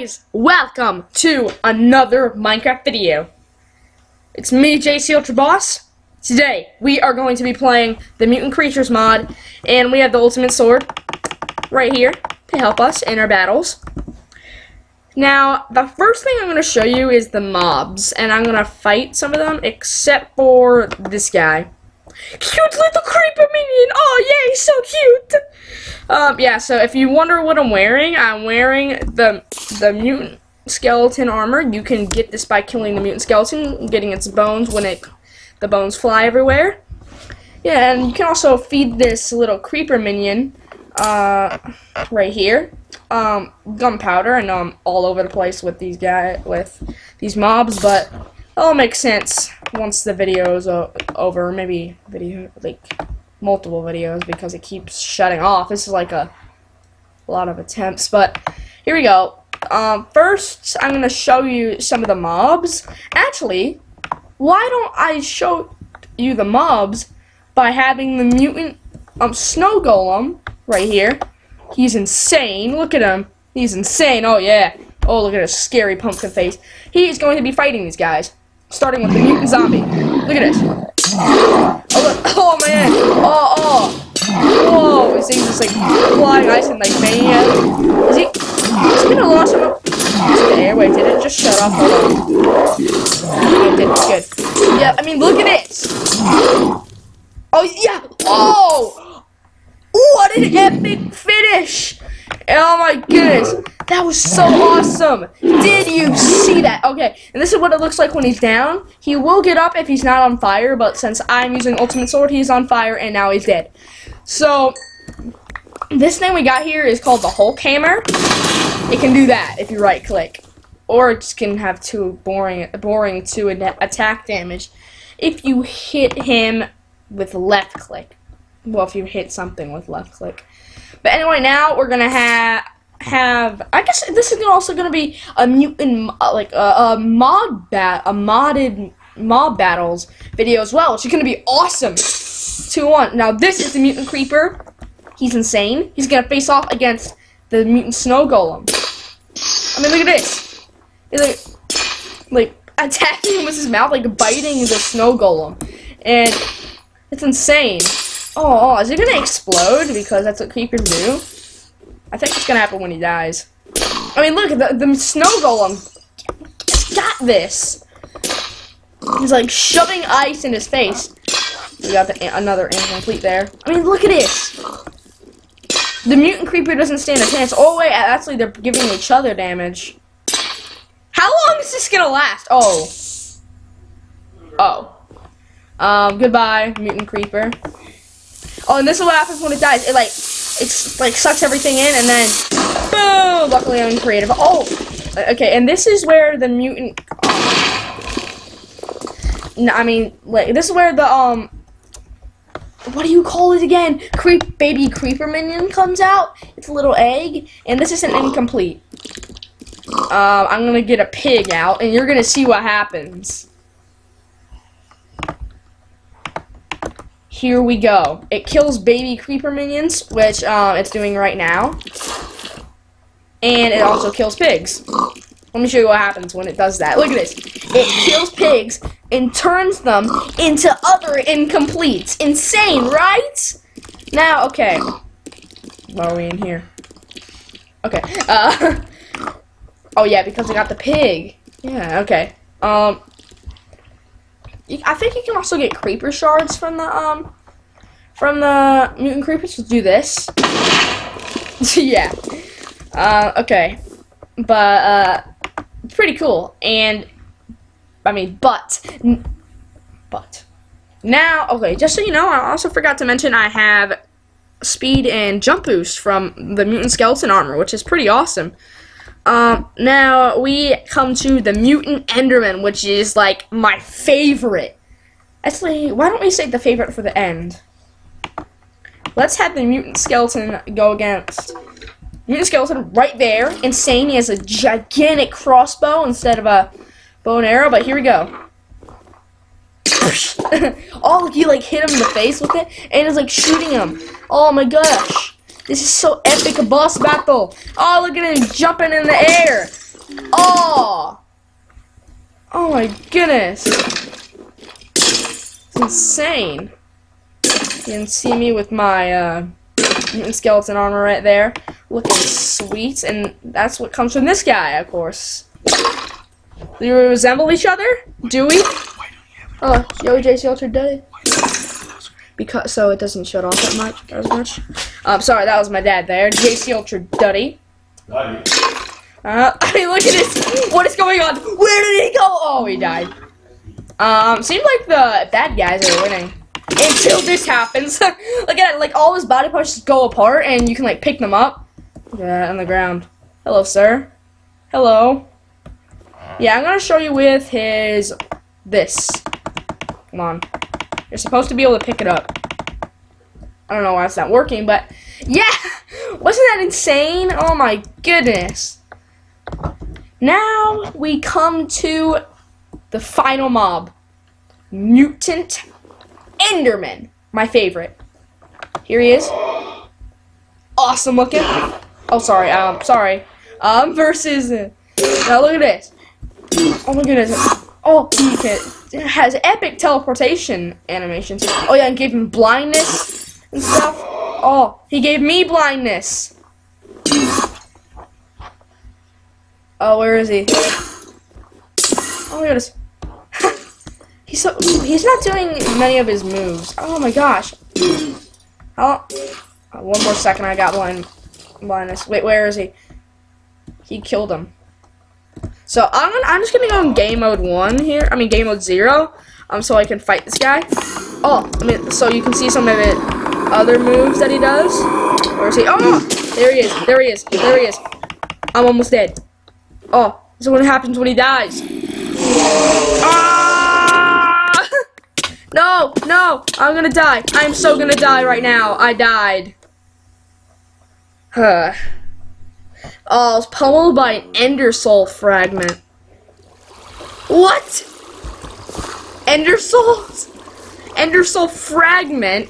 guys, welcome to another Minecraft video. It's me, JC Ultra Boss. Today, we are going to be playing the Mutant Creatures mod, and we have the Ultimate Sword right here to help us in our battles. Now, the first thing I'm going to show you is the mobs, and I'm going to fight some of them, except for this guy. Cute little creeper minion! Oh, yay, so cute! Um, yeah, so if you wonder what I'm wearing, I'm wearing the the mutant skeleton armor. You can get this by killing the mutant skeleton, getting its bones when it the bones fly everywhere. Yeah, and you can also feed this little creeper minion uh, right here. Um, gunpowder. I know I'm all over the place with these guys with these mobs, but it all makes sense once the video is over. Maybe video like multiple videos because it keeps shutting off. This is like a, lot of attempts, but here we go. Um, first, I'm to show you some of the mobs. Actually, why don't I show you the mobs by having the mutant um, snow golem right here. He's insane. Look at him. He's insane. Oh, yeah. Oh, look at his scary pumpkin face. He's going to be fighting these guys, starting with the mutant zombie. Look at this. Oh, look. Oh, man. Oh, oh. Whoa. This thing's just, like, flying ice and, like, mania. Is he... Is he gonna launch him up the air? Wait, did it just shut off? Hold on. It did. Good. Yeah, I mean, look at it. Oh, yeah. Oh! What an epic finish! Oh my goodness, that was so awesome! Did you see that? Okay, and this is what it looks like when he's down. He will get up if he's not on fire, but since I'm using Ultimate Sword, he's on fire and now he's dead. So, this thing we got here is called the Hulk Hammer. It can do that if you right click. Or it can have two boring, boring two attack damage if you hit him with left click. Well, if you hit something with left click. But anyway, now we're gonna have have. I guess this is also gonna be a mutant uh, like a, a mod bat a modded mob battles video as well, which is gonna be awesome. Two one. Now this is the mutant creeper. He's insane. He's gonna face off against the mutant snow golem. I mean, look at this. He's like, like attacking him with his mouth, like biting the snow golem, and it's insane. Oh, is it gonna explode? Because that's what creepers do. I think it's gonna happen when he dies. I mean, look, the, the snow golem got this. He's like shoving ice in his face. We got the, another incomplete there. I mean, look at this. The mutant creeper doesn't stand a chance. Oh, wait, actually, they're giving each other damage. How long is this gonna last? Oh. Oh. Um, goodbye, mutant creeper. Oh, and this is what happens when it dies. It like, it's like sucks everything in, and then boom. Luckily, I'm creative. Oh, okay. And this is where the mutant. no, I mean, like this is where the um. What do you call it again? Creep baby creeper minion comes out. It's a little egg, and this is an incomplete. Um, I'm gonna get a pig out, and you're gonna see what happens. Here we go. It kills baby creeper minions, which um, it's doing right now. And it also kills pigs. Let me show you what happens when it does that. Look at this. It kills pigs and turns them into other incompletes. Insane, right? Now, okay. Why are we in here? Okay. Uh, oh, yeah, because I got the pig. Yeah, okay. Um, I think you can also get creeper shards from the um from the mutant creepers. Let's do this. yeah. Uh, okay. But uh, it's pretty cool. And I mean, but but now, okay. Just so you know, I also forgot to mention I have speed and jump boost from the mutant skeleton armor, which is pretty awesome. Um, now we come to the Mutant Enderman, which is like my favorite. Actually, why don't we say the favorite for the end? Let's have the Mutant Skeleton go against Mutant Skeleton right there. Insane, he has a gigantic crossbow instead of a bow and arrow, but here we go. oh, he like hit him in the face with it, and it's like shooting him. Oh my gosh. This is so epic a boss battle. Oh, look at him jumping in the air. Oh! Oh my goodness. It's insane. You can see me with my uh, skeleton armor right there. Looking sweet. And that's what comes from this guy, of course. Do we resemble each other? Do we? Oh, Yo, JC Ultra did because so it doesn't shut off that much as much. Um, sorry, that was my dad there, JC Ultra Duddy. Uh, I mean, look at this. What is going on? Where did he go? Oh, he died. Um, seems like the bad guys are winning until this happens. look at it, like all his body parts just go apart, and you can like pick them up. Yeah, on the ground. Hello, sir. Hello. Yeah, I'm gonna show you with his this. Come on. You're supposed to be able to pick it up. I don't know why it's not working, but yeah! Wasn't that insane? Oh my goodness. Now we come to the final mob. Mutant Enderman. My favorite. Here he is. Awesome looking. Oh, sorry. Um, sorry. Um, versus. Uh, now look at this. Oh my goodness. Oh, he can, has epic teleportation animations. Oh yeah, and gave him blindness and stuff. Oh, he gave me blindness. Oh, where is he? Oh my goodness. he's so he's not doing many of his moves. Oh my gosh. Oh, one more second. I got blind blindness. Wait, where is he? He killed him. So I'm I'm just gonna go in game mode one here. I mean game mode zero. Um, so I can fight this guy. Oh, I mean, so you can see some of it other moves that he does. Where is he? Oh, there he is. There he is. There he is. I'm almost dead. Oh, this is what happens when he dies. Ah! no, no, I'm gonna die. I'm so gonna die right now. I died. Huh. Oh, I was pummeled by an Ender Soul fragment. What? Ender Souls? Ender Soul fragment?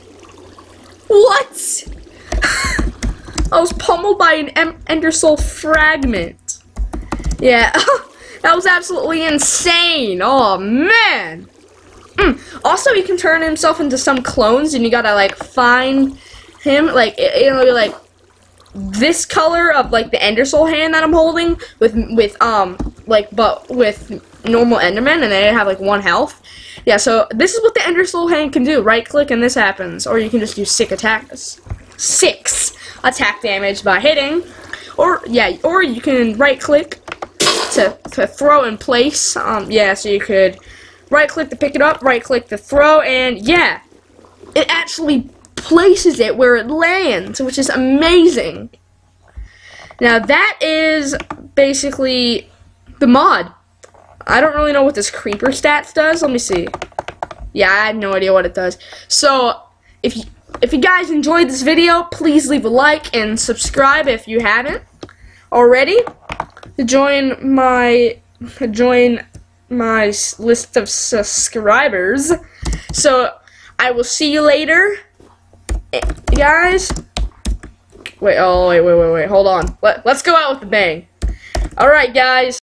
What? I was pummeled by an em Ender Soul fragment. Yeah, that was absolutely insane. Oh, man. Mm. Also, he can turn himself into some clones, and you gotta, like, find him. Like, it'll be like, this color of like the Ender Soul hand that I'm holding with with um like but with normal Enderman and they have like one health. Yeah, so this is what the Ender Soul hand can do. Right click and this happens, or you can just do six attacks, six attack damage by hitting, or yeah, or you can right click to to throw in place. Um, yeah, so you could right click to pick it up, right click to throw, and yeah, it actually places it where it lands, which is amazing. Now that is basically the mod. I don't really know what this creeper stats does. Let me see. Yeah, I have no idea what it does. So, if you, if you guys enjoyed this video, please leave a like and subscribe if you haven't already. To join my join my list of subscribers. So, I will see you later guys. Wait, oh, wait, wait, wait, wait. Hold on. Let, let's go out with the bang. Alright, guys.